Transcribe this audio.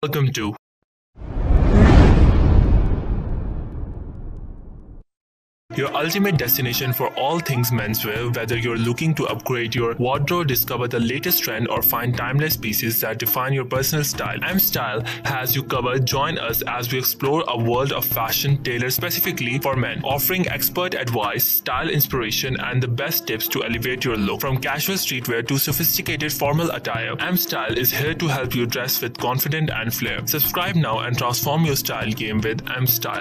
Welcome to Your ultimate destination for all things menswear, whether you're looking to upgrade your wardrobe, discover the latest trend, or find timeless pieces that define your personal style. M Style has you covered. Join us as we explore a world of fashion tailored specifically for men, offering expert advice, style inspiration, and the best tips to elevate your look. From casual streetwear to sophisticated formal attire, M Style is here to help you dress with confidence and flair. Subscribe now and transform your style game with M Style.